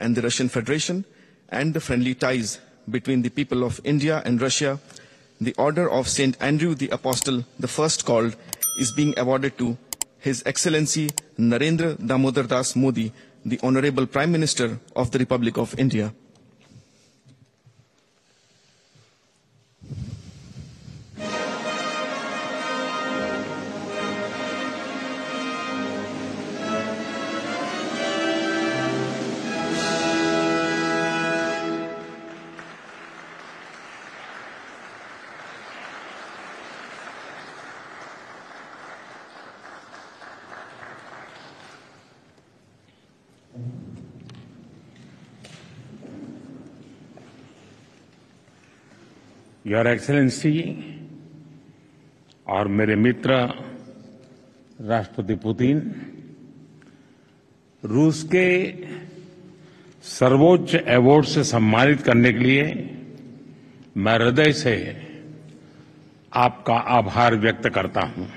and the Russian Federation and the friendly ties between the people of India and Russia, the Order of St. Andrew the Apostle, the first called, is being awarded to His Excellency Narendra Damodar Das Modi, the Honorable Prime Minister of the Republic of India. Your excellency और मेरे मित्र राष्ट्रपति Putin, रूस के सर्वोच्च award से सम्मानित करने के लिए मैं हृदय से आपका आभार व्यक्त करता हूँ।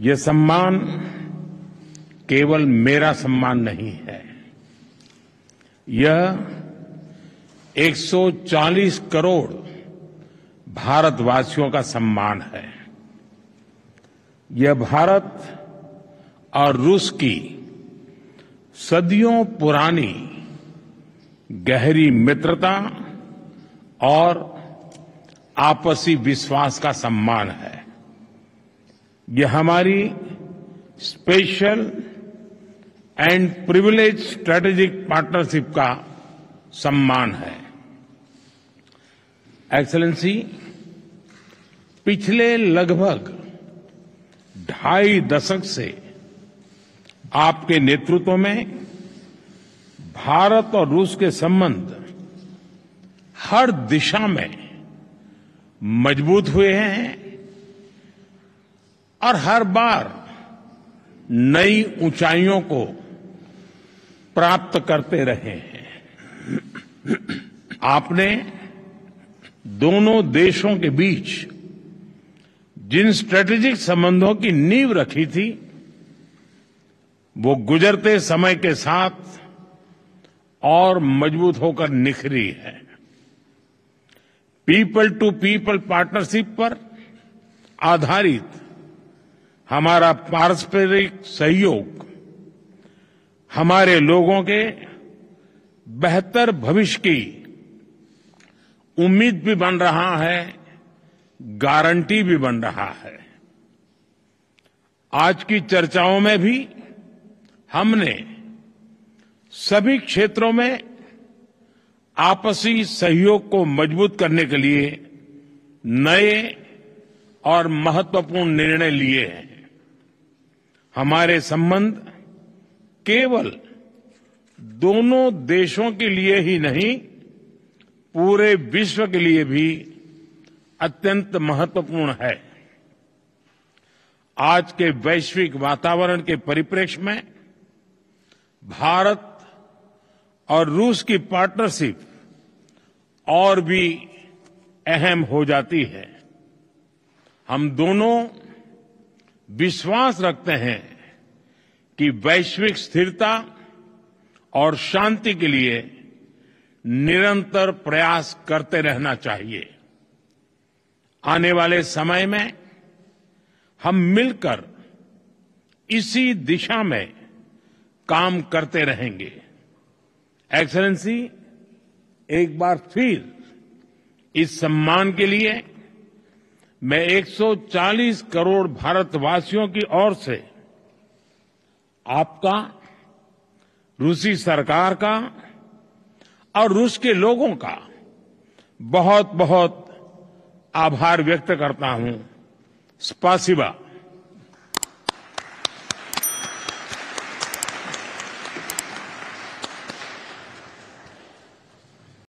ये सम्मान केवल मेरा सम्मान नहीं है। यह 140 करोड़ भारतवासियों का सम्मान है। यह भारत और रूस की सदियों पुरानी गहरी मित्रता और आपसी विश्वास का सम्मान है। यह हमारी special and privilege strategic partnership का सम्मान है। एक्सलेंसी, पिछले लगभग ढाई दशक से आपके नेतृत्व में भारत और रूस के संबंध हर दिशा में मज़बूत हुए हैं और हर बार नई ऊंचाइयों को प्राप्त करते रहे हैं। आपने दोनों देशों के बीच जिन स्ट्रेटेजिक संबंधों की नींव रखी थी, वो गुजरते समय के साथ और मज़बूत होकर निखरी है। पीपल टू पीपल पार्टनरशिप पर आधारित हमारा पारस्परिक सहयोग हमारे लोगों के बेहतर भविष्य की उम्मीद भी बन रहा है, गारंटी भी बन रहा है। आज की चर्चाओं में भी हमने सभी क्षेत्रों में आपसी सहयोग को मज़बूत करने के लिए नए और महत्वपूर्ण निर्णय लिए हैं। हमारे संबंध केवल दोनों देशों के लिए ही नहीं पूरे विश्व के लिए भी अत्यंत महत्वपूर्ण है। आज के वैश्विक वातावरण के परिप्रेक्ष्य में भारत और रूस की पार्टनरशिप और भी अहम हो जाती है। हम दोनों विश्वास रखते हैं कि वैश्विक स्थिरता और शांति के लिए निरंतर प्रयास करते रहना चाहिए। आने वाले समय में हम मिलकर इसी दिशा में काम करते रहेंगे। एक्सलेंसी एक बार फिर इस सम्मान के लिए मैं 140 करोड़ भारतवासियों की ओर से आपका, रूसी सरकार का और रूस के लोगों का बहुत बहुत आभार व्यक्त करता हूँ। स्पासिबा